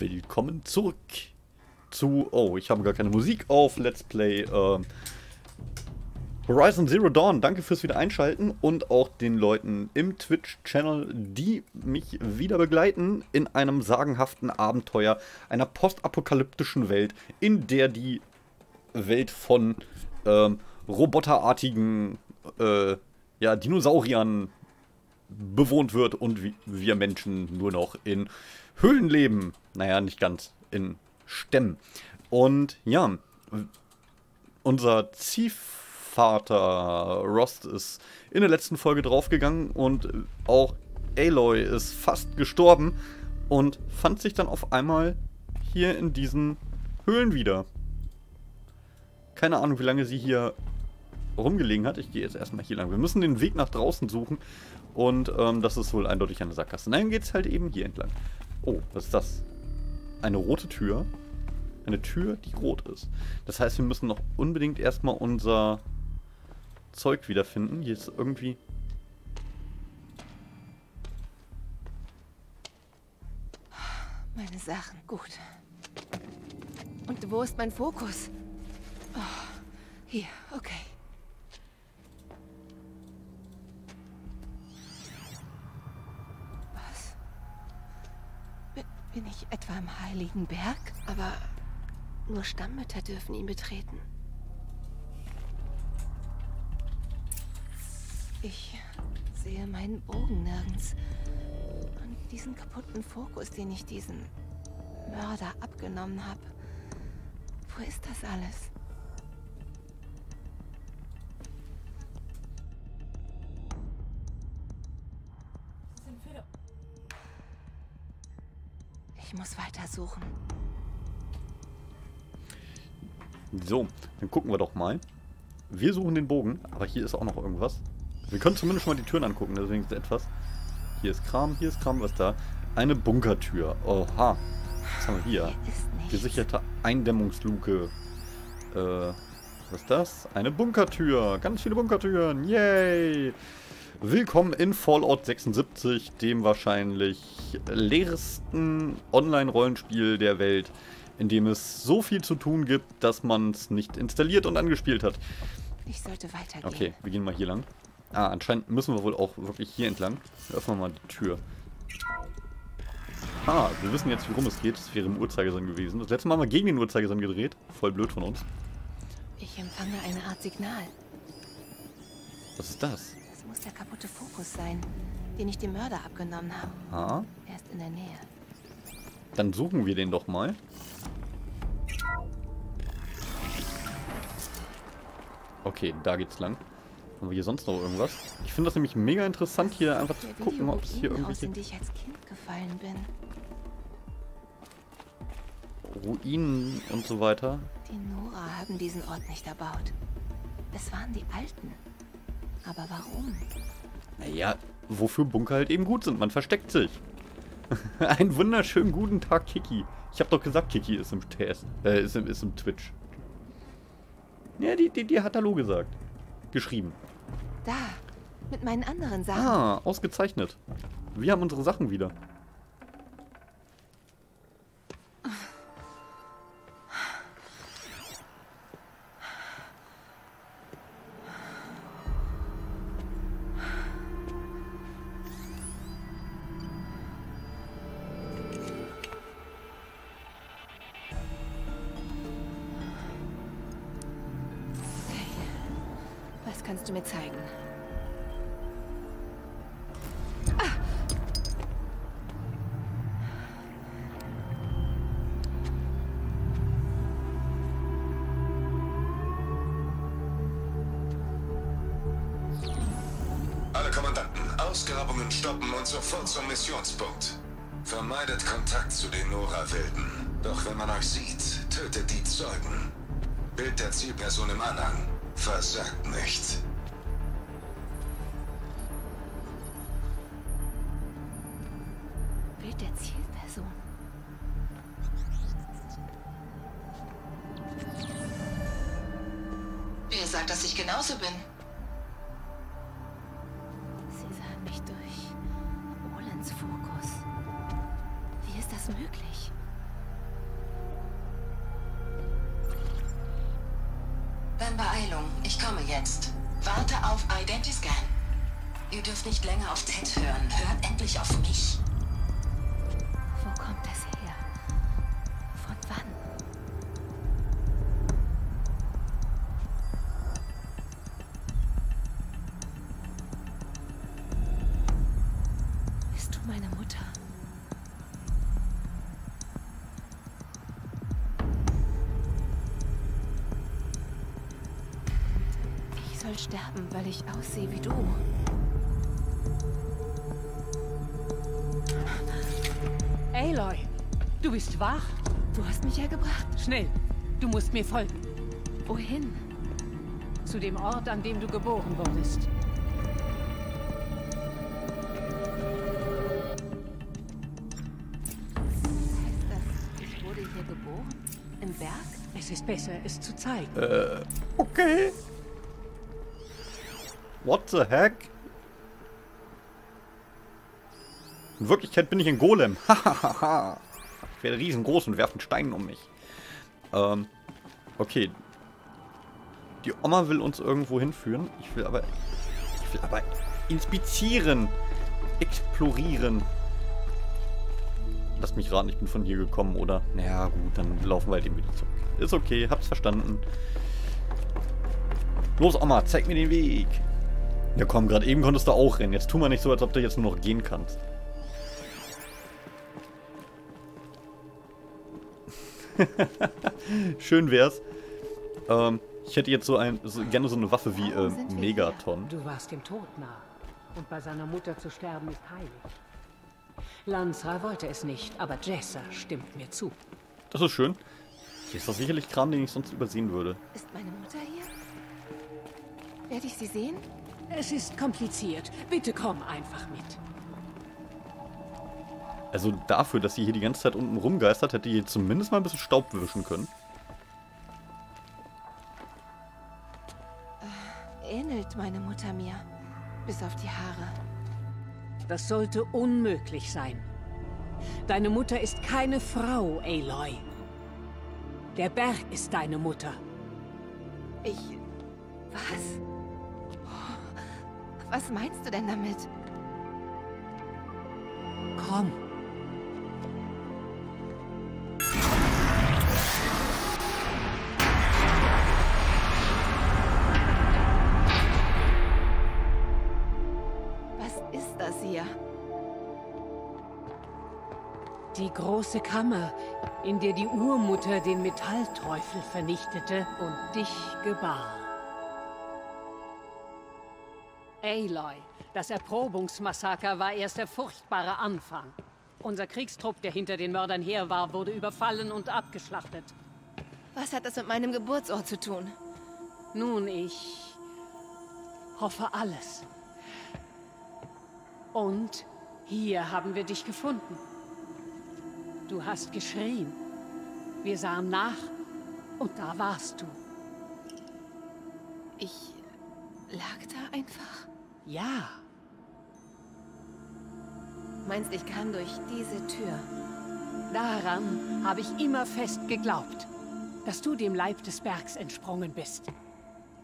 Willkommen zurück zu... Oh, ich habe gar keine Musik auf Let's Play äh, Horizon Zero Dawn. Danke fürs wieder einschalten und auch den Leuten im Twitch-Channel, die mich wieder begleiten in einem sagenhaften Abenteuer einer postapokalyptischen Welt, in der die Welt von ähm, roboterartigen äh, ja, Dinosauriern bewohnt wird und wir Menschen nur noch in Höhlen leben. Naja, nicht ganz, in Stämmen. Und ja, unser Ziehvater Rost ist in der letzten Folge draufgegangen und auch Aloy ist fast gestorben und fand sich dann auf einmal hier in diesen Höhlen wieder. Keine Ahnung, wie lange sie hier rumgelegen hat. Ich gehe jetzt erstmal hier lang. Wir müssen den Weg nach draußen suchen und ähm, das ist wohl eindeutig eine Sackgasse. Nein, geht es halt eben hier entlang. Oh, was ist das? Eine rote Tür. Eine Tür, die rot ist. Das heißt, wir müssen noch unbedingt erstmal unser Zeug wiederfinden. Hier ist irgendwie... Meine Sachen, gut. Und wo ist mein Fokus? Oh, hier, okay. Heiligen Berg? Aber nur Stammmütter dürfen ihn betreten. Ich sehe meinen Bogen nirgends. Und diesen kaputten Fokus, den ich diesen Mörder abgenommen habe. Wo ist das alles? Suchen. So, dann gucken wir doch mal. Wir suchen den Bogen, aber hier ist auch noch irgendwas. Wir können zumindest schon mal die Türen angucken, deswegen ist etwas. Hier ist Kram, hier ist Kram, was da? Eine Bunkertür. Oha. Was haben wir hier? Gesicherte Eindämmungsluke. Äh, was ist das? Eine Bunkertür. Ganz viele Bunkertüren. Yay! Willkommen in Fallout 76, dem wahrscheinlich leersten Online-Rollenspiel der Welt, in dem es so viel zu tun gibt, dass man es nicht installiert und angespielt hat. Ich sollte weitergehen. Okay, wir gehen mal hier lang. Ah, anscheinend müssen wir wohl auch wirklich hier entlang. Öffnen wir mal die Tür. Ah, wir wissen jetzt, worum es geht. Das wäre im Uhrzeigersinn gewesen. Das letzte Mal haben wir gegen den Uhrzeigersinn gedreht. Voll blöd von uns. Ich empfange eine Art Signal. Was ist das? Muss der kaputte Fokus sein, den ich dem Mörder abgenommen habe. Ah. Er ist in der Nähe. Dann suchen wir den doch mal. Okay, da geht's lang. Haben wir hier sonst noch irgendwas? Ich finde das nämlich mega interessant, hier einfach zu gucken, ob es hier irgendwelche... Aus, in die ich als Kind gefallen bin. Ruinen und so weiter. Die Nora haben diesen Ort nicht erbaut. Es waren die Alten. Aber warum? Naja, wofür Bunker halt eben gut sind. Man versteckt sich. Einen wunderschönen guten Tag, Kiki. Ich habe doch gesagt, Kiki ist im TS. Äh, ist im, ist im Twitch. Ja, die, die, die hat Hallo gesagt. Geschrieben. Da, mit meinen anderen Sachen. Ah, ausgezeichnet. Wir haben unsere Sachen wieder. Kannst du mir zeigen. Alle Kommandanten, Ausgrabungen stoppen und sofort zum Missionspunkt. Vermeidet Kontakt zu den Nora-Wilden. Doch wenn man euch sieht, tötet die Zeugen. Bild der Zielperson im Anhang. Versagt nicht. Ich komme jetzt. Warte auf Identiscan. Ihr dürft nicht länger auf Ted hören. Hört endlich auf mich. Ich aussehe wie du. Aloy, du bist wach? Du hast mich hergebracht. Schnell, du musst mir folgen. Wohin? Zu dem Ort, an dem du geboren wurdest. Heißt das, ich wurde hier geboren? Im Berg? Es ist besser, es zu zeigen. Äh, okay. What the heck? In Wirklichkeit bin ich ein Golem. Hahaha. ich werde riesengroß und werfe einen Stein um mich. Ähm, okay. Die Oma will uns irgendwo hinführen. Ich will aber... Ich will aber inspizieren. Explorieren. Lass mich raten, ich bin von hier gekommen, oder? Naja, gut, dann laufen wir halt eben wieder zurück. Ist okay, hab's verstanden. Los, Oma, zeig mir den Weg. Ja komm, gerade eben konntest du auch rennen. Jetzt tu mal nicht so, als ob du jetzt nur noch gehen kannst. Schön wär's. Ähm, ich hätte jetzt so ein, so, gerne so eine Waffe wie äh, Megaton. Du warst dem Tod nah. Und bei seiner Mutter zu sterben ist heilig. Lansra wollte es nicht, aber Jessa stimmt mir zu. Das ist schön. Hier ist doch sicherlich Kram, den ich sonst übersehen würde. Ist meine Mutter hier? Werde ich sie sehen? Es ist kompliziert. Bitte komm einfach mit. Also dafür, dass sie hier die ganze Zeit unten rumgeistert, hätte ihr zumindest mal ein bisschen Staub wischen können. Ähnelt meine Mutter mir. Bis auf die Haare. Das sollte unmöglich sein. Deine Mutter ist keine Frau, Aloy. Der Berg ist deine Mutter. Ich. Was? Was meinst du denn damit? Komm. Was ist das hier? Die große Kammer, in der die Urmutter den Metallteufel vernichtete und dich gebar. Aloy, das Erprobungsmassaker war erst der furchtbare Anfang. Unser Kriegstrupp, der hinter den Mördern her war, wurde überfallen und abgeschlachtet. Was hat das mit meinem Geburtsort zu tun? Nun, ich hoffe alles. Und hier haben wir dich gefunden. Du hast geschrien. Wir sahen nach und da warst du. Ich lag da einfach. Ja, Meinst, ich kam durch diese Tür? daran habe ich immer fest geglaubt, dass du dem Leib des Bergs entsprungen bist.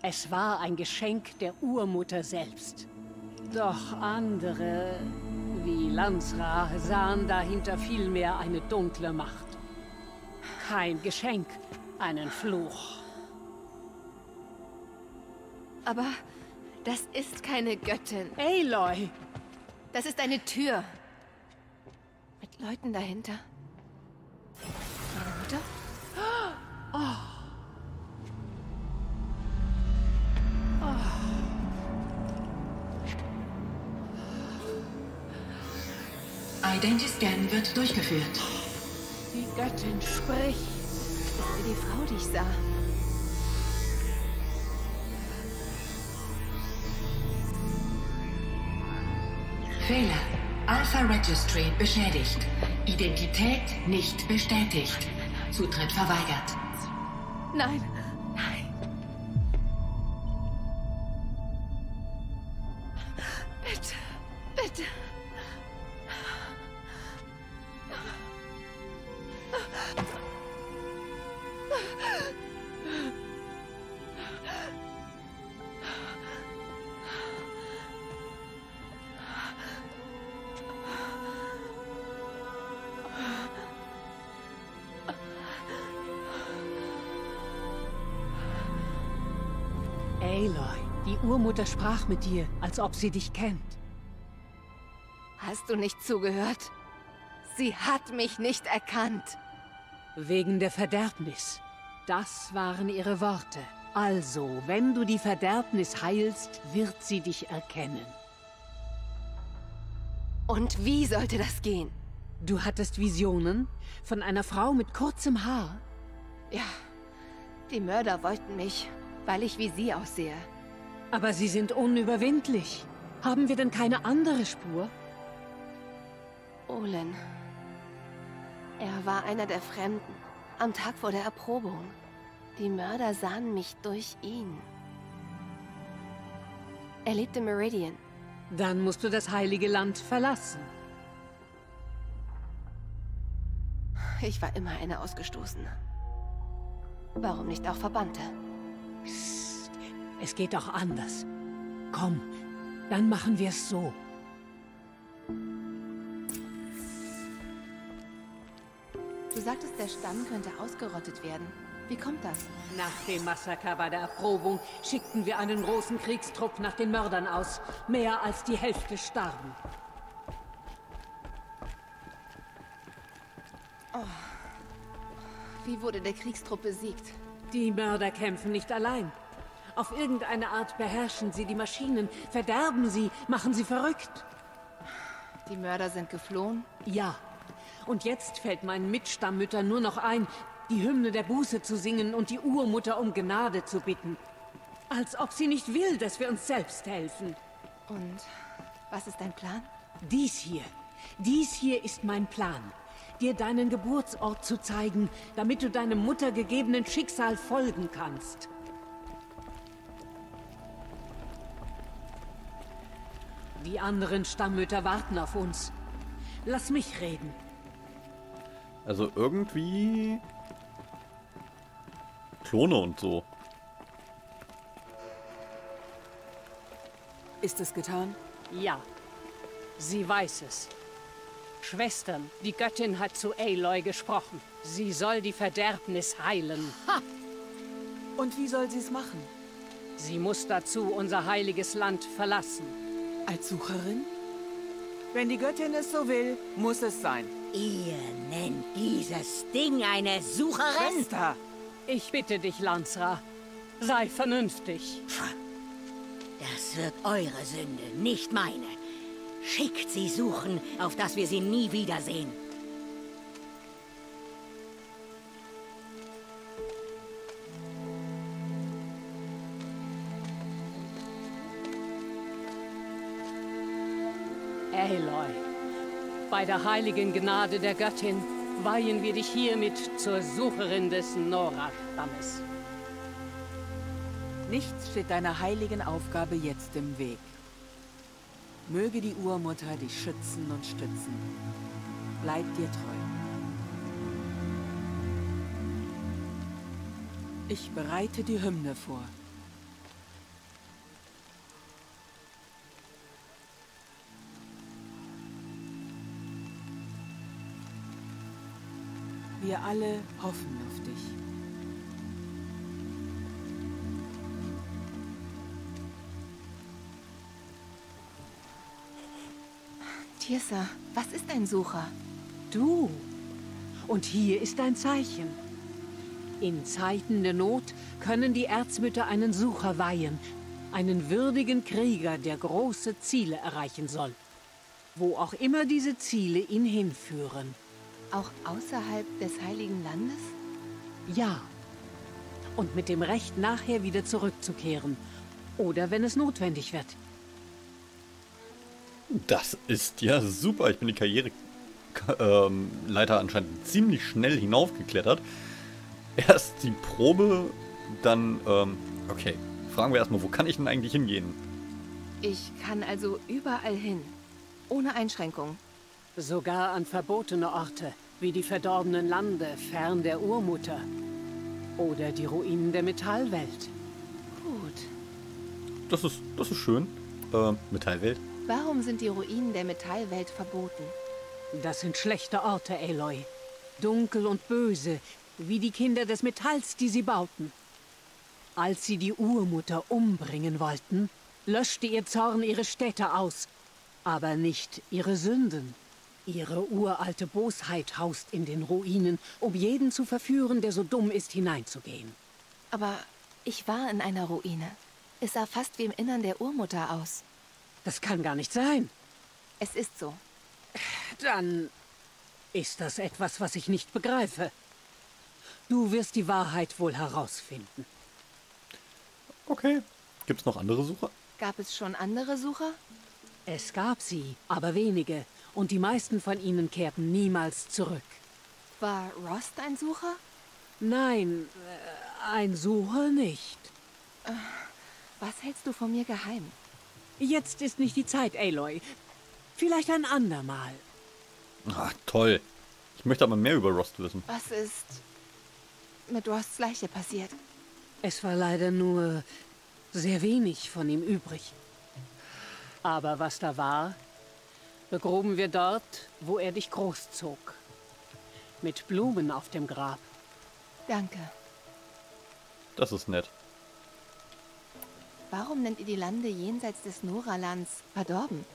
Es war ein Geschenk der Urmutter selbst. Doch andere, wie Lansra, sahen dahinter vielmehr eine dunkle Macht. Kein Geschenk, einen Fluch. Aber das ist keine Göttin. Aloy! Das ist eine Tür. Mit Leuten dahinter. Meine Mutter? Identiscan wird durchgeführt. Die Göttin spricht. Sie die Frau, die ich sah? Fehler. Alpha Registry beschädigt. Identität nicht bestätigt. Zutritt verweigert. Nein. Aloy, die Urmutter sprach mit dir, als ob sie dich kennt. Hast du nicht zugehört? Sie hat mich nicht erkannt. Wegen der Verderbnis. Das waren ihre Worte. Also, wenn du die Verderbnis heilst, wird sie dich erkennen. Und wie sollte das gehen? Du hattest Visionen von einer Frau mit kurzem Haar. Ja, die Mörder wollten mich, weil ich wie sie aussehe. Aber sie sind unüberwindlich. Haben wir denn keine andere Spur? Olin. Er war einer der Fremden. Am Tag vor der Erprobung. Die Mörder sahen mich durch ihn. Er lebt in Meridian. Dann musst du das heilige Land verlassen. Ich war immer eine Ausgestoßene. Warum nicht auch Verbannte? Psst. Es geht auch anders. Komm, dann machen wir es so. Du sagtest, der Stamm könnte ausgerottet werden. Wie kommt das? Nach dem Massaker bei der Erprobung schickten wir einen großen Kriegstrupp nach den Mördern aus. Mehr als die Hälfte starben. Wie wurde der Kriegstrupp besiegt? Die Mörder kämpfen nicht allein. Auf irgendeine Art beherrschen sie die Maschinen, verderben sie, machen sie verrückt. Die Mörder sind geflohen? Ja. Und jetzt fällt meinen Mitstammmüttern nur noch ein, die Hymne der Buße zu singen und die Urmutter um Gnade zu bitten. Als ob sie nicht will, dass wir uns selbst helfen. Und was ist dein Plan? Dies hier. Dies hier ist mein Plan. Dir deinen Geburtsort zu zeigen, damit du deinem muttergegebenen Schicksal folgen kannst. Die anderen Stammmütter warten auf uns. Lass mich reden. Also irgendwie... Klone und so. Ist es getan? Ja, sie weiß es. Schwestern, die Göttin hat zu Aloy gesprochen. Sie soll die Verderbnis heilen. Und wie soll sie es machen? Sie muss dazu unser heiliges Land verlassen. Als Sucherin? Wenn die Göttin es so will, muss es sein. Ihr nennt dieses Ding eine Sucherin? Schwester! Ich bitte dich, Lansra, sei vernünftig. Das wird eure Sünde, nicht meine. Schickt sie suchen, auf dass wir sie nie wiedersehen. Aloy, bei der heiligen Gnade der Göttin weihen wir dich hiermit zur Sucherin des Nora-Stammes. Nichts steht deiner heiligen Aufgabe jetzt im Weg. Möge die Urmutter dich schützen und stützen. Bleib dir treu. Ich bereite die Hymne vor. Wir alle hoffen auf dich. Tirsa, was ist ein Sucher? Du. Und hier ist ein Zeichen. In Zeiten der Not können die Erzmütter einen Sucher weihen, einen würdigen Krieger, der große Ziele erreichen soll. Wo auch immer diese Ziele ihn hinführen. Auch außerhalb des Heiligen Landes? Ja. Und mit dem Recht nachher wieder zurückzukehren. Oder wenn es notwendig wird. Das ist ja super. Ich bin die Karriereleiter ähm, anscheinend ziemlich schnell hinaufgeklettert. Erst die Probe, dann, ähm, okay. Fragen wir erstmal, wo kann ich denn eigentlich hingehen? Ich kann also überall hin. Ohne Einschränkung. Sogar an verbotene Orte, wie die verdorbenen Lande fern der Urmutter. Oder die Ruinen der Metallwelt. Gut. Das ist, das ist schön. Äh, Metallwelt. Warum sind die Ruinen der Metallwelt verboten? Das sind schlechte Orte, Aloy. Dunkel und böse, wie die Kinder des Metalls, die sie bauten. Als sie die Urmutter umbringen wollten, löschte ihr Zorn ihre Städte aus, aber nicht ihre Sünden. Ihre uralte Bosheit haust in den Ruinen, um jeden zu verführen, der so dumm ist, hineinzugehen. Aber ich war in einer Ruine. Es sah fast wie im Innern der Urmutter aus. Das kann gar nicht sein. Es ist so. Dann ist das etwas, was ich nicht begreife. Du wirst die Wahrheit wohl herausfinden. Okay. Gibt's noch andere Sucher? Gab es schon andere Sucher? Es gab sie, aber wenige, und die meisten von ihnen kehrten niemals zurück. War Rost ein Sucher? Nein, äh, ein Sucher nicht. Was hältst du von mir geheim? Jetzt ist nicht die Zeit, Aloy. Vielleicht ein andermal. Ah, toll. Ich möchte aber mehr über Rost wissen. Was ist mit Rosts Leiche passiert? Es war leider nur sehr wenig von ihm übrig. Aber was da war, begruben wir dort, wo er dich großzog. Mit Blumen auf dem Grab. Danke. Das ist nett. Warum nennt ihr die Lande jenseits des Noralands verdorben?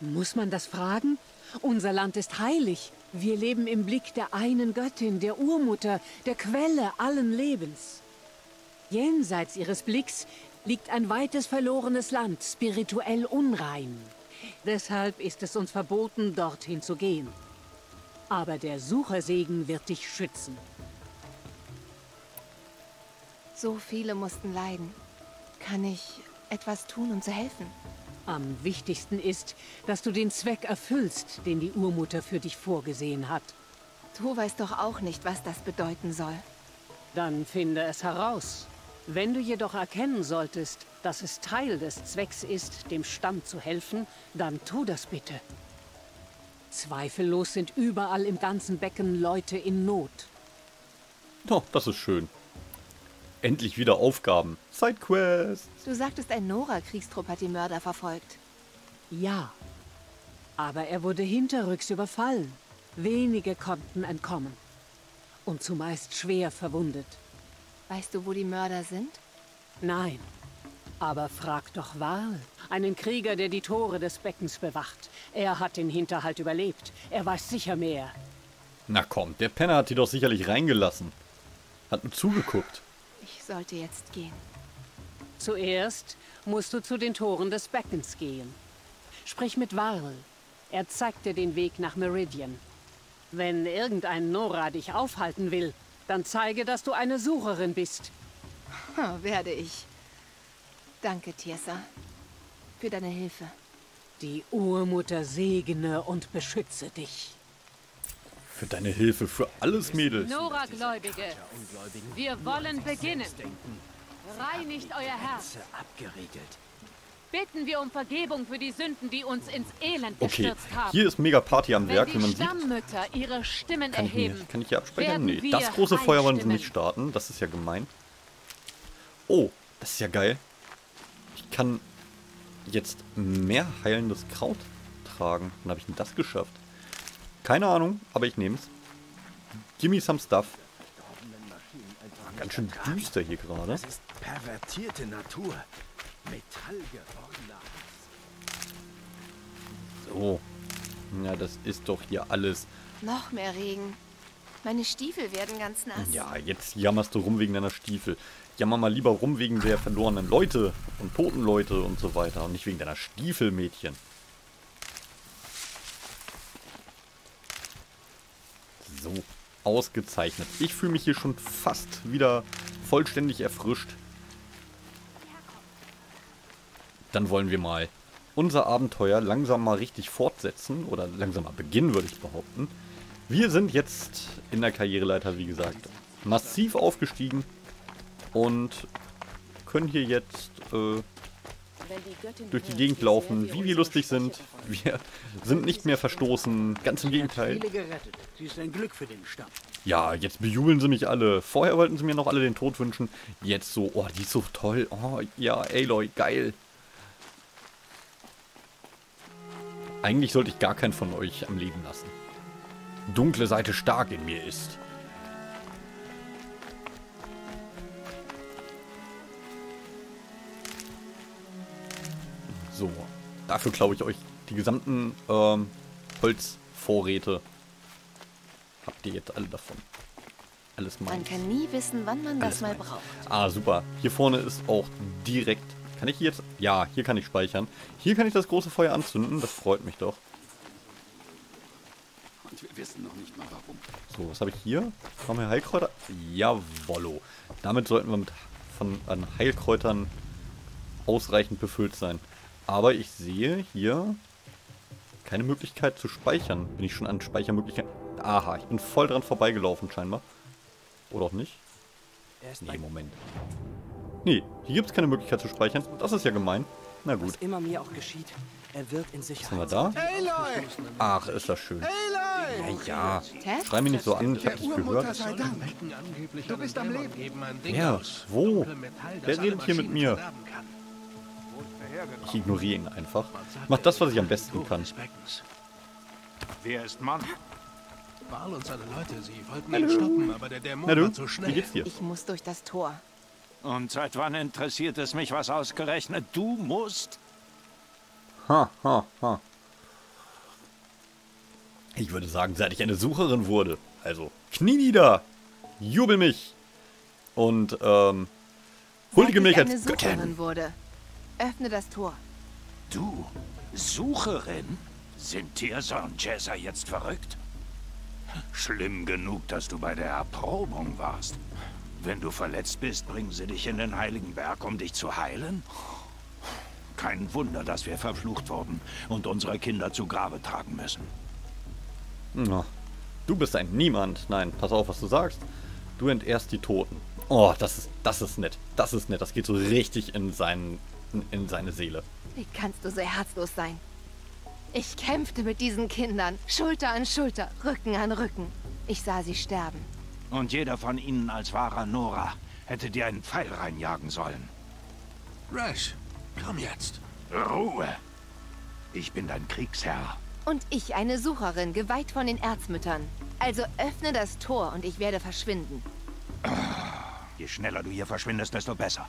Muss man das fragen? Unser Land ist heilig. Wir leben im Blick der einen Göttin, der Urmutter, der Quelle allen Lebens. Jenseits ihres Blicks liegt ein weites verlorenes Land, spirituell unrein. Deshalb ist es uns verboten, dorthin zu gehen. Aber der Suchersegen wird dich schützen. So viele mussten leiden. Kann ich etwas tun, um zu helfen? Am wichtigsten ist, dass du den Zweck erfüllst, den die Urmutter für dich vorgesehen hat. Du weißt doch auch nicht, was das bedeuten soll. Dann finde es heraus. Wenn du jedoch erkennen solltest, dass es Teil des Zwecks ist, dem Stamm zu helfen, dann tu das bitte. Zweifellos sind überall im ganzen Becken Leute in Not. Oh, das ist schön. Endlich wieder Aufgaben. Sidequest. Du sagtest, ein Nora-Kriegstrupp hat die Mörder verfolgt. Ja. Aber er wurde hinterrücks überfallen. Wenige konnten entkommen. Und zumeist schwer verwundet. Weißt du, wo die Mörder sind? Nein. Aber frag doch Warl, einen Krieger, der die Tore des Beckens bewacht. Er hat den Hinterhalt überlebt. Er weiß sicher mehr. Na komm, der Penner hat die doch sicherlich reingelassen. Hat nur zugeguckt. Ich sollte jetzt gehen. Zuerst musst du zu den Toren des Beckens gehen. Sprich mit Varl. Er zeigt dir den Weg nach Meridian. Wenn irgendein Nora dich aufhalten will, dann zeige, dass du eine Sucherin bist. Ha, werde ich. Danke, Tiersa. Für deine Hilfe. Die Urmutter segne und beschütze dich. Für deine Hilfe, für alles, Mädels. Nora-Gläubige, wir wollen beginnen. Reinigt euer Herz. abgeriegelt. Bitten wir um Vergebung für die Sünden, die uns ins Elend Okay, gestürzt haben. hier ist mega Party am Wenn Werk, wie die man sieht. Stammmütter ihre Stimmen Kann ich, erheben, mir, kann ich hier abspeichern? werden Nee, das große Feuer wollen sie nicht starten. Das ist ja gemein. Oh, das ist ja geil. Ich kann jetzt mehr heilendes Kraut tragen. Dann habe ich denn das geschafft. Keine Ahnung, aber ich nehme es. Gimme some stuff. Ganz schön düster hier gerade. Das ist pervertierte Natur. Metall gewordener So. Ja, das ist doch hier alles. Noch mehr Regen. Meine Stiefel werden ganz nass. Ja, jetzt jammerst du rum wegen deiner Stiefel. Jammer mal lieber rum wegen der verlorenen Leute und toten Leute und so weiter und nicht wegen deiner Stiefel, Mädchen. So, ausgezeichnet. Ich fühle mich hier schon fast wieder vollständig erfrischt. Dann wollen wir mal unser Abenteuer langsam mal richtig fortsetzen oder langsam mal beginnen, würde ich behaupten. Wir sind jetzt in der Karriereleiter, wie gesagt, massiv aufgestiegen und können hier jetzt äh, durch die Gegend laufen, wie wir lustig sind. Wir sind nicht mehr verstoßen, ganz im Gegenteil. Ja, jetzt bejubeln sie mich alle. Vorher wollten sie mir noch alle den Tod wünschen. Jetzt so, oh, die ist so toll. Oh, ja, Aloy, geil. Eigentlich sollte ich gar keinen von euch am Leben lassen. Dunkle Seite stark in mir ist. Dafür glaube ich euch die gesamten ähm, Holzvorräte. Habt ihr jetzt alle davon. Alles mal. Man kann nie wissen, wann man das mal braucht. Ah, super. Hier vorne ist auch direkt... Kann ich hier jetzt... Ja, hier kann ich speichern. Hier kann ich das große Feuer anzünden. Das freut mich doch. Und wir wissen noch nicht mal warum. So, was habe ich hier? Haben wir Heilkräuter? Jawollo. Damit sollten wir mit von an Heilkräutern ausreichend befüllt sein. Aber ich sehe hier keine Möglichkeit zu speichern. Bin ich schon an Speichermöglichkeiten... Aha, ich bin voll dran vorbeigelaufen scheinbar. Oder auch nicht? Nee, Moment. Nee, hier gibt es keine Möglichkeit zu speichern. Das ist ja gemein. Na gut. Was immer mir auch geschieht, er wird in Was haben Sicherheit wir da? Ach, ist das schön. Ja, ja. Schrei mich nicht so an, ich hab dich gehört. Du bist am Leben. Wer? Wo? Wer redet hier mit mir? Ich ignoriere ihn einfach. Mach das, was ich am besten kann. Wer ist Mann? Baal und seine Leute, sie wollten ihn stoppen, aber der Dämon Na du, war zu wie schnell. geht's dir? Ich muss durch das Tor. Und seit wann interessiert es mich, was ausgerechnet du musst? Ha, ha, ha. Ich würde sagen, seit ich eine Sucherin wurde. Also, Knie nieder! Jubel mich! Und, ähm, huldige mich als Sucherin Göttin. wurde. Öffne das Tor. Du? Sucherin? Sind Tirsa und Jessa jetzt verrückt? Schlimm genug, dass du bei der Erprobung warst. Wenn du verletzt bist, bringen sie dich in den Heiligen Berg, um dich zu heilen? Kein Wunder, dass wir verflucht wurden und unsere Kinder zu Grabe tragen müssen. Na, du bist ein Niemand. Nein, pass auf, was du sagst. Du entehrst die Toten. Oh, das ist, das ist nett. Das ist nett. Das geht so richtig in, seinen, in, in seine Seele. Wie kannst du so herzlos sein? Ich kämpfte mit diesen Kindern, Schulter an Schulter, Rücken an Rücken. Ich sah sie sterben. Und jeder von ihnen als wahrer Nora hätte dir einen Pfeil reinjagen sollen. Rash, komm jetzt. Ruhe! Ich bin dein Kriegsherr. Und ich eine Sucherin, geweiht von den Erzmüttern. Also öffne das Tor und ich werde verschwinden. Je schneller du hier verschwindest, desto besser.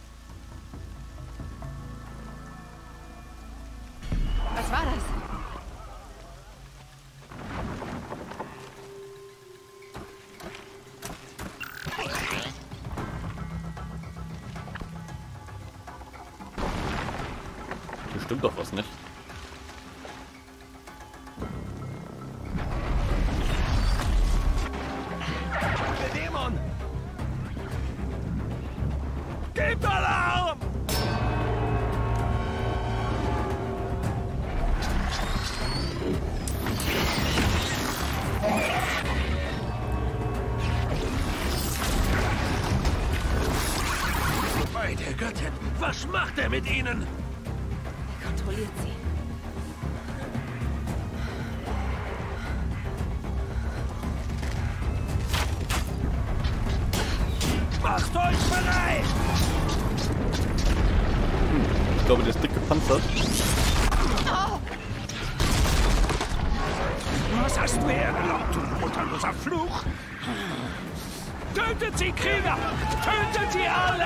Tötet sie, Krieger! Tötet sie alle!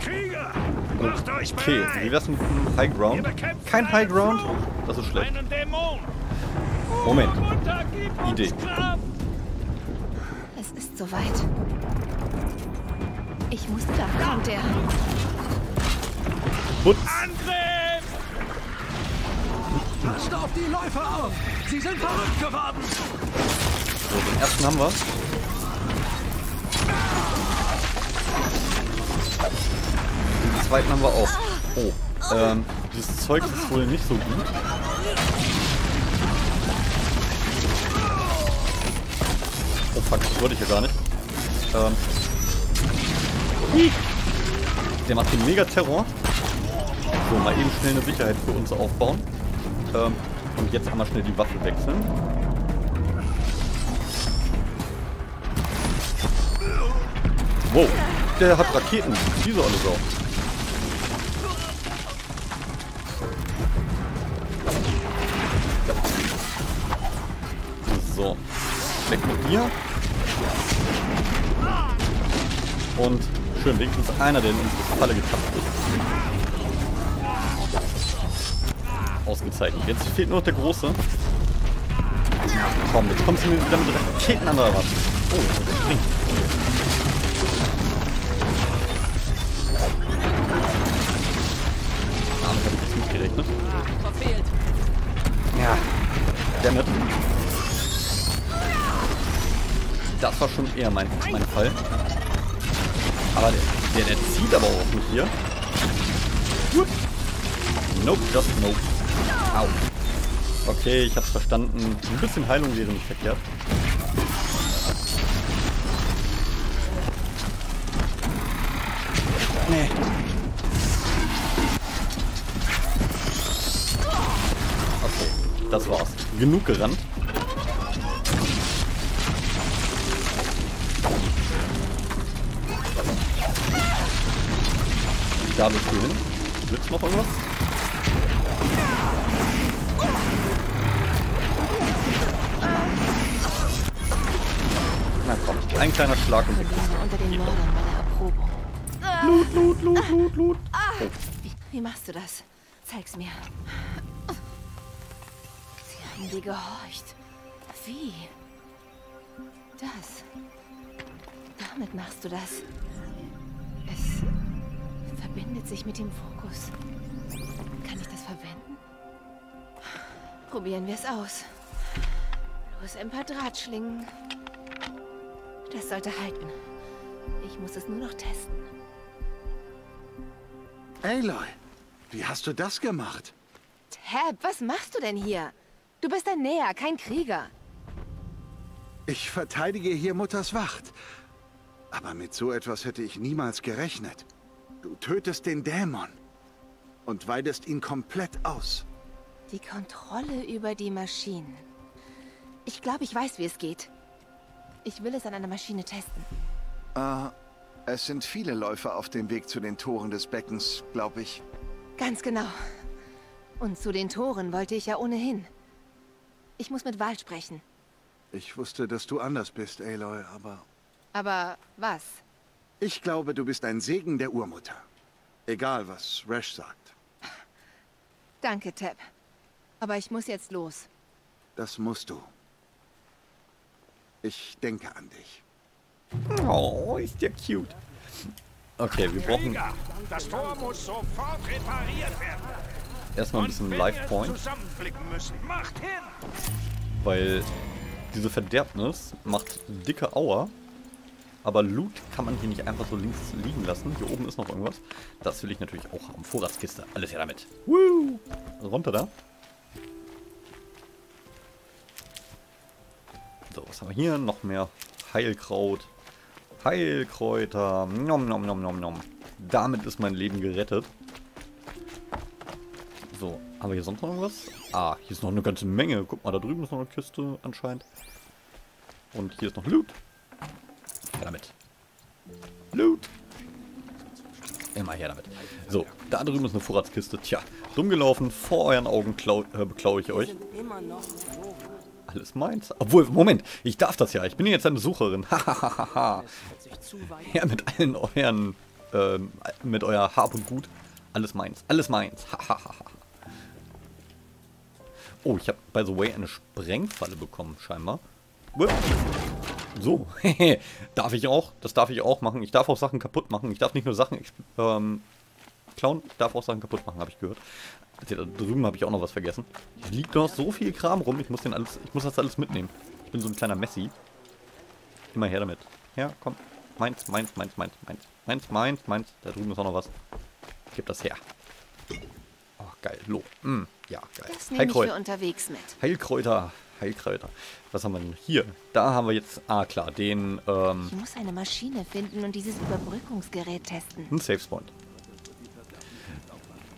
Krieger! Macht euch Okay, bereit! wie wär's mit einem High Ground? Kein High Ground? Das ist schlecht. Moment. Idee. Es ist soweit. Ich muss da kommt er. Putz! Angriff! Passt auf die Läufer auf! Sie sind verrückt geworden! So, den ersten haben wir. Den zweiten haben wir auch. Oh, ähm, dieses Zeug ist wohl nicht so gut. Oh fuck, das wollte ich ja gar nicht. Ähm. Der macht den Mega-Terror. So, mal eben schnell eine Sicherheit für uns aufbauen. Ähm, und jetzt einmal schnell die Waffe wechseln. Wow, der hat Raketen. Diese alle Sau. So. Weg mit dir. Und Schön, wenigstens einer, der in unsere Falle getappt ist. Ausgezeichnet. Jetzt fehlt nur noch der Große. Komm, jetzt kommst du mir wieder mit Raketen an oder was? Oh, der springt. Damit habe ich jetzt nicht gerechnet. Ja, damit. Das war schon eher mein, mein Fall. Aber der, der, der zieht aber auch nicht hier. Nope, just nope. Au. Okay, ich hab's verstanden. Ein bisschen Heilung wäre nicht verkehrt. Nee. Okay, das war's. Genug gerannt. Da bist du hin. Du noch irgendwas? Na komm, ein kleiner Schlag und weg. Unter den Mördern bei der Erprobung. Loot, loot, loot, loot, loot. Oh. Wie, wie machst du das? Zeig's mir. Sie haben dir gehorcht. Wie? Das. Damit machst du das. Es verbindet sich mit dem Fokus. Kann ich das verwenden? Probieren wir es aus. Los, ein paar Drahtschlingen. Das sollte halten. Ich muss es nur noch testen. Aloy, wie hast du das gemacht? Tab, was machst du denn hier? Du bist ein Näher, kein Krieger. Ich verteidige hier Mutters Wacht. Aber mit so etwas hätte ich niemals gerechnet. Du tötest den Dämon und weidest ihn komplett aus. Die Kontrolle über die Maschinen. Ich glaube, ich weiß, wie es geht. Ich will es an einer Maschine testen. Äh, es sind viele Läufer auf dem Weg zu den Toren des Beckens, glaube ich. Ganz genau. Und zu den Toren wollte ich ja ohnehin. Ich muss mit Wald sprechen. Ich wusste, dass du anders bist, Aloy, aber... Aber was? Ich glaube, du bist ein Segen der Urmutter. Egal, was Rash sagt. Danke, Tab. Aber ich muss jetzt los. Das musst du. Ich denke an dich. Oh, ist der cute. Okay, wir brauchen Das Tor muss sofort repariert werden. erstmal ein bisschen Life Point, weil diese Verderbnis macht dicke Aua. Aber Loot kann man hier nicht einfach so links liegen lassen. Hier oben ist noch irgendwas. Das will ich natürlich auch haben. Vorratskiste. Alles her damit. Woo! Runter da. So, was haben wir hier? Noch mehr Heilkraut. Heilkräuter. Nom, nom, nom, nom, nom. Damit ist mein Leben gerettet. So, haben wir hier sonst noch irgendwas? Ah, hier ist noch eine ganze Menge. Guck mal, da drüben ist noch eine Kiste anscheinend. Und hier ist noch Loot. Her damit. Loot. Immer her damit. So, da drüben ist eine Vorratskiste. Tja, dumm gelaufen. Vor euren Augen klau äh, beklaue ich euch. Alles meins. Obwohl, Moment, ich darf das ja. Ich bin jetzt eine Sucherin. Hahaha. ja, mit allen euren, ähm, mit euer Hab und Gut. Alles meins. Alles meins. Hahaha. oh, ich habe, by the way, eine Sprengfalle bekommen, scheinbar. So, darf ich auch. Das darf ich auch machen. Ich darf auch Sachen kaputt machen. Ich darf nicht nur Sachen ähm, klauen, ich darf auch Sachen kaputt machen, habe ich gehört. Da drüben habe ich auch noch was vergessen. Hier liegt noch so viel Kram rum. Ich muss, den alles, ich muss das alles mitnehmen. Ich bin so ein kleiner Messi. Immer her damit. Ja, komm. Meins, meins, meins, meins, meins. Meins, meins, meins. Da drüben ist auch noch was. Gib das her. Oh, geil. Lo. Mm, ja, geil. Das nehme ich für unterwegs mit. Heilkräuter. Heilkräuter. Was haben wir denn hier? Da haben wir jetzt, ah klar, den, ähm... Ich muss eine Maschine finden und dieses Überbrückungsgerät testen. Ein Safe Spawn.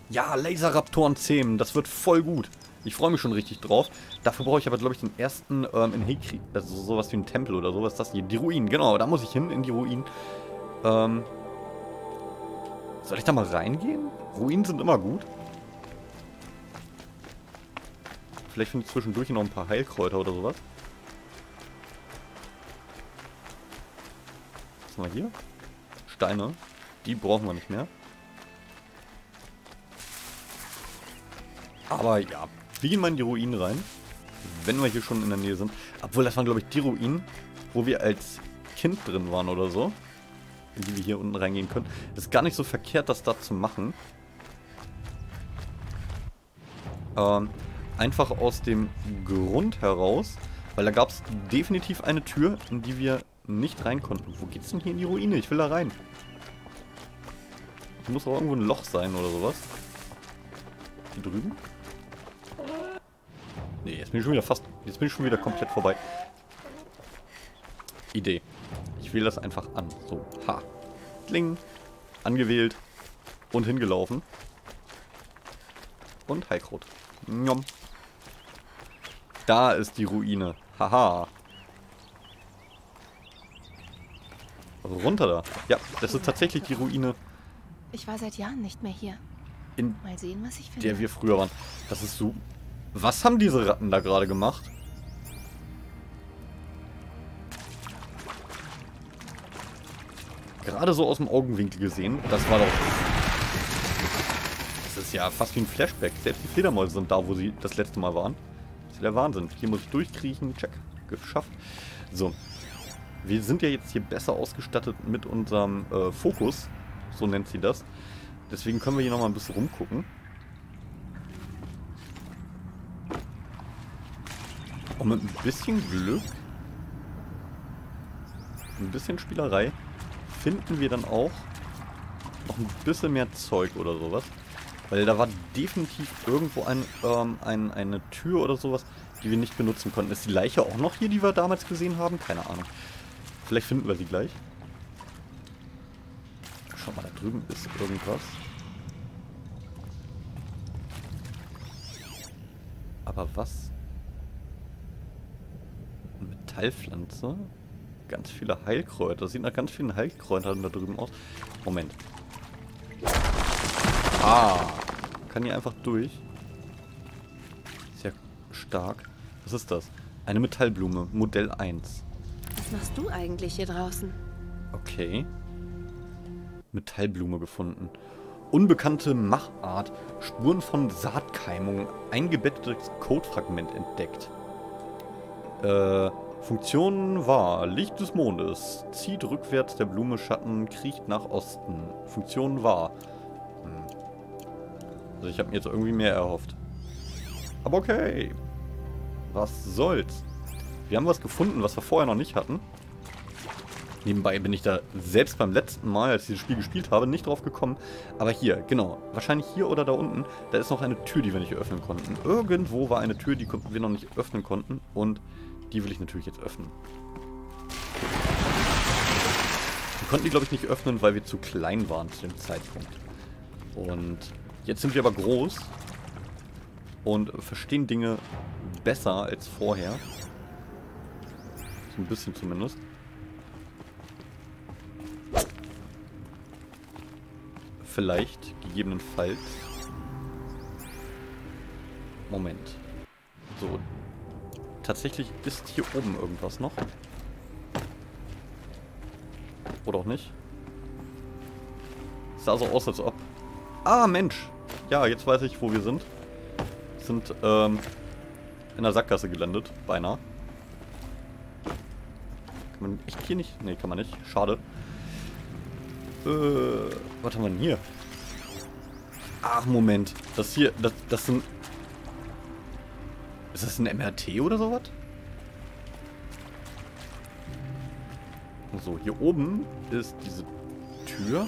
Ja, Laserraptoren zähmen, das wird voll gut. Ich freue mich schon richtig drauf. Dafür brauche ich aber, glaube ich, den ersten ähm, in Hekri. Also sowas wie ein Tempel oder sowas. Das hier. Die Ruinen, genau, da muss ich hin, in die Ruinen. Ähm, soll ich da mal reingehen? Ruinen sind immer gut. Vielleicht finde ich zwischendurch noch ein paar Heilkräuter oder sowas. Was haben wir hier? Steine. Die brauchen wir nicht mehr. Aber ja, wir gehen mal in die Ruinen rein. Wenn wir hier schon in der Nähe sind. Obwohl, das waren, glaube ich, die Ruinen, wo wir als Kind drin waren oder so. In die wir hier unten reingehen können. Ist gar nicht so verkehrt, das da zu machen. Ähm, einfach aus dem Grund heraus, weil da gab es definitiv eine Tür, in die wir nicht rein konnten. Wo geht's denn hier in die Ruine? Ich will da rein. Hier muss auch irgendwo ein Loch sein oder sowas. Hier drüben? Jetzt bin ich schon wieder fast... Jetzt bin ich schon wieder komplett vorbei. Idee. Ich wähle das einfach an. So, ha. Kling. Angewählt. Und hingelaufen. Und Heilkraut. Njom. Da ist die Ruine. Haha. Runter da. Ja, das ist tatsächlich die Ruine, Ich war seit Jahren nicht mehr hier. in Mal sehen, was ich finde. der wir früher waren. Das ist so... Was haben diese Ratten da gerade gemacht? Gerade so aus dem Augenwinkel gesehen. Das war doch... Das ist ja fast wie ein Flashback. Selbst die Fledermäuse sind da, wo sie das letzte Mal waren. Das ist der Wahnsinn. Hier muss ich durchkriechen. Check. Geschafft. So. Wir sind ja jetzt hier besser ausgestattet mit unserem äh, Fokus. So nennt sie das. Deswegen können wir hier nochmal ein bisschen rumgucken. Und mit ein bisschen Glück, ein bisschen Spielerei, finden wir dann auch noch ein bisschen mehr Zeug oder sowas. Weil da war definitiv irgendwo ein, ähm, ein, eine Tür oder sowas, die wir nicht benutzen konnten. Ist die Leiche auch noch hier, die wir damals gesehen haben? Keine Ahnung. Vielleicht finden wir sie gleich. Schau mal, da drüben ist irgendwas. Aber was? Metallpflanze? Ganz viele Heilkräuter. Sieht nach ganz vielen Heilkräutern da drüben aus. Moment. Ah. Kann hier einfach durch. Sehr stark. Was ist das? Eine Metallblume. Modell 1. Was machst du eigentlich hier draußen? Okay. Metallblume gefunden. Unbekannte Machart. Spuren von Saatkeimung. Eingebettetes Codefragment entdeckt. Äh, Funktion war Licht des Mondes. Zieht rückwärts der Blume Schatten, kriecht nach Osten. Funktion war. Hm. Also ich habe mir jetzt irgendwie mehr erhofft. Aber okay. Was soll's. Wir haben was gefunden, was wir vorher noch nicht hatten. Nebenbei bin ich da selbst beim letzten Mal, als ich dieses Spiel gespielt habe, nicht drauf gekommen. Aber hier, genau. Wahrscheinlich hier oder da unten, da ist noch eine Tür, die wir nicht öffnen konnten. Irgendwo war eine Tür, die wir noch nicht öffnen konnten. Und die will ich natürlich jetzt öffnen. Wir konnten die, glaube ich, nicht öffnen, weil wir zu klein waren zu dem Zeitpunkt. Und jetzt sind wir aber groß und verstehen Dinge besser als vorher. So ein bisschen zumindest. Vielleicht, gegebenenfalls. Moment. So. Tatsächlich ist hier oben irgendwas noch. Oder auch nicht. Sah so aus, als ob... Ah, Mensch! Ja, jetzt weiß ich, wo wir sind. Sind, ähm, in der Sackgasse gelandet. Beinahe. Kann man echt hier nicht... Nee, kann man nicht. Schade. Äh, was haben wir denn hier? Ach, Moment. Das hier, das, das sind... Ist das ein MRT oder sowas? So, hier oben ist diese Tür.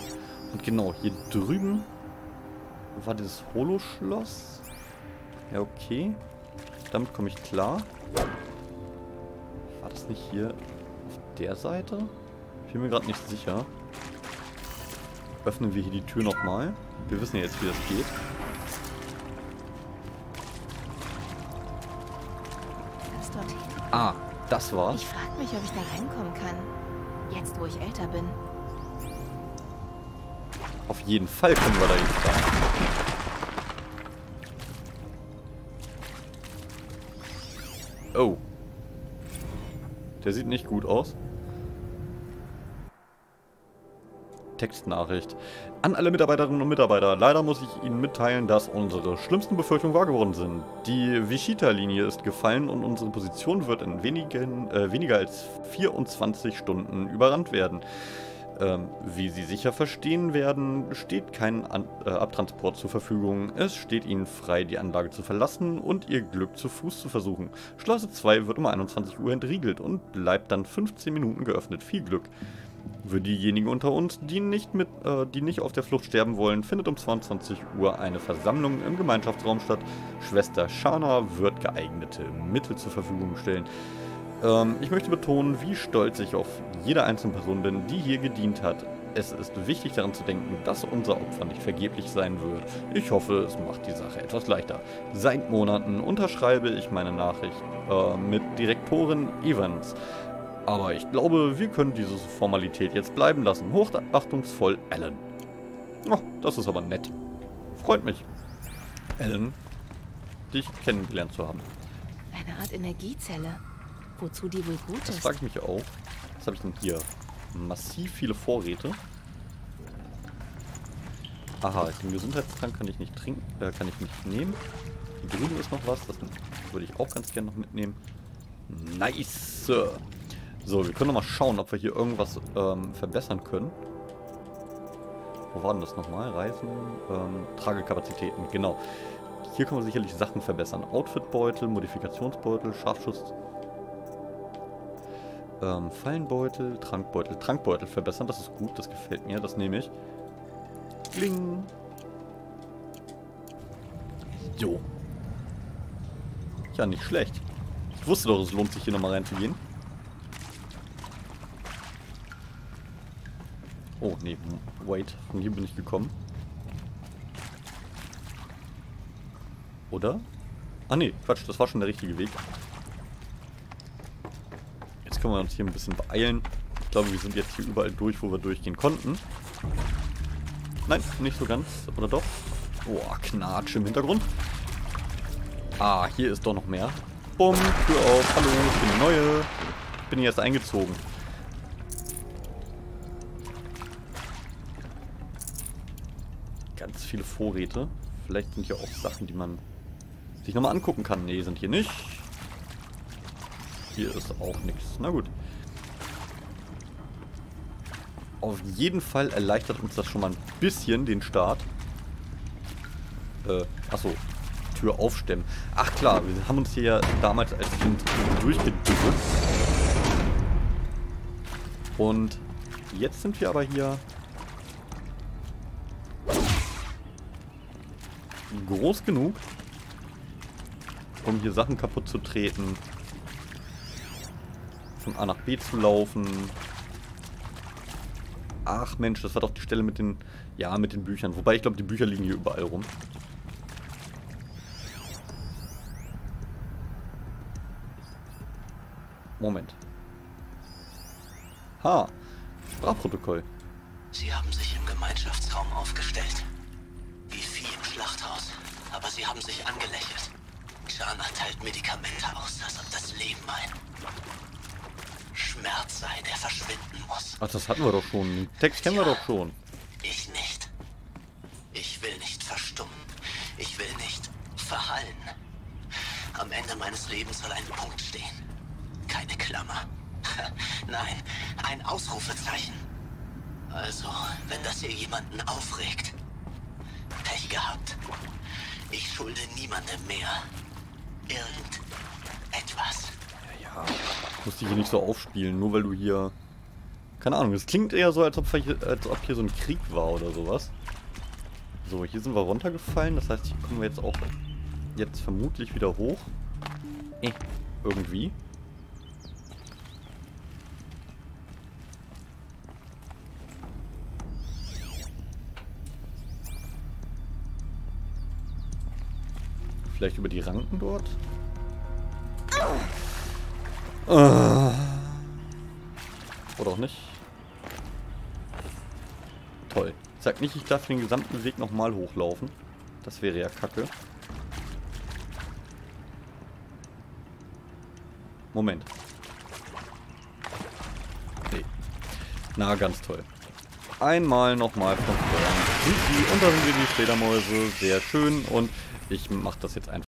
Und genau, hier drüben war dieses Holoschloss. Ja, okay. Damit komme ich klar. War das nicht hier auf der Seite? Ich bin mir gerade nicht sicher. Öffnen wir hier die Tür nochmal. Wir wissen ja jetzt, wie das geht. Das war's. Ich frage mich, ob ich da reinkommen kann. Jetzt, wo ich älter bin. Auf jeden Fall können wir da jetzt rein. Oh. Der sieht nicht gut aus. Textnachricht. An alle Mitarbeiterinnen und Mitarbeiter, leider muss ich Ihnen mitteilen, dass unsere schlimmsten Befürchtungen wahr geworden sind. Die Wichita-Linie ist gefallen und unsere Position wird in wenigen, äh, weniger als 24 Stunden überrannt werden. Ähm, wie Sie sicher verstehen werden, steht kein An äh, Abtransport zur Verfügung. Es steht Ihnen frei, die Anlage zu verlassen und Ihr Glück zu Fuß zu versuchen. Schleuse 2 wird um 21 Uhr entriegelt und bleibt dann 15 Minuten geöffnet. Viel Glück. Für diejenigen unter uns, die nicht, mit, äh, die nicht auf der Flucht sterben wollen, findet um 22 Uhr eine Versammlung im Gemeinschaftsraum statt. Schwester Shana wird geeignete Mittel zur Verfügung stellen. Ähm, ich möchte betonen, wie stolz ich auf jede einzelne Person bin, die hier gedient hat. Es ist wichtig daran zu denken, dass unser Opfer nicht vergeblich sein wird. Ich hoffe, es macht die Sache etwas leichter. Seit Monaten unterschreibe ich meine Nachricht äh, mit Direktorin Evans. Aber ich glaube, wir können diese Formalität jetzt bleiben lassen. Hochachtungsvoll, Alan. Oh, das ist aber nett. Freut mich, Alan, dich kennengelernt zu haben. Eine Art Energiezelle. Wozu die wohl gut Das ist? frage ich mich auch. Was habe ich denn hier? Massiv viele Vorräte. Aha, den Gesundheitstrank kann ich nicht trinken, äh, kann ich nicht nehmen. Hier drüben ist noch was, das würde ich auch ganz gerne noch mitnehmen. Nice! So, wir können noch mal schauen, ob wir hier irgendwas ähm, verbessern können. Wo war denn das nochmal? Reisen, ähm, Tragekapazitäten, genau. Hier können wir sicherlich Sachen verbessern. Outfitbeutel, Modifikationsbeutel, Scharfschuss, ähm, Fallenbeutel, Trankbeutel. Trankbeutel verbessern, das ist gut, das gefällt mir, das nehme ich. Kling. Jo. Ja, nicht schlecht. Ich wusste doch, es lohnt sich hier nochmal reinzugehen. Oh, nee, wait. Von hier bin ich gekommen. Oder? Ah, nee, Quatsch, das war schon der richtige Weg. Jetzt können wir uns hier ein bisschen beeilen. Ich glaube, wir sind jetzt hier überall durch, wo wir durchgehen konnten. Nein, nicht so ganz. Oder doch? Oh, Knatsch im Hintergrund. Ah, hier ist doch noch mehr. Bumm, Tür auf. Hallo, ich bin die Neue. Ich bin hier erst eingezogen. Viele Vorräte. Vielleicht sind hier auch Sachen, die man sich nochmal angucken kann. Nee, sind hier nicht. Hier ist auch nichts. Na gut. Auf jeden Fall erleichtert uns das schon mal ein bisschen den Start. Äh, achso. Tür aufstemmen. Ach klar, wir haben uns hier ja damals als Kind durchgedübelt. Und jetzt sind wir aber hier groß genug, um hier Sachen kaputt zu treten, von A nach B zu laufen. Ach Mensch, das war doch die Stelle mit den, ja, mit den Büchern. Wobei ich glaube, die Bücher liegen hier überall rum. Moment. Ha, Sprachprotokoll. Sie haben sich angelächelt. Jana teilt Medikamente aus, als ob das Leben ein Schmerz sei, der verschwinden muss. Ach, das hatten wir doch schon. Den Text kennen wir doch schon. Ich nicht. Ich will nicht verstummen. Ich will nicht verhallen. Am Ende meines Lebens soll ein Punkt stehen. Keine Klammer. Nein, ein Ausrufezeichen. Also, wenn das hier jemanden aufregt. Pech gehabt. Ich schulde niemandem mehr. Irgendetwas. Ja, musst dich hier nicht so aufspielen, nur weil du hier... Keine Ahnung, es klingt eher so, als ob, hier, als ob hier so ein Krieg war oder sowas. So, hier sind wir runtergefallen, das heißt, hier kommen wir jetzt auch jetzt vermutlich wieder hoch. Eh, irgendwie. Vielleicht über die Ranken dort? Ah. Oder auch nicht. Toll. Sag nicht, ich darf den gesamten Weg nochmal hochlaufen. Das wäre ja kacke. Moment. Nee. Na, ganz toll. einmal nochmal von vorn. Und da sind wir die Fledermäuse. Sehr schön. Und ich mache das jetzt einfach.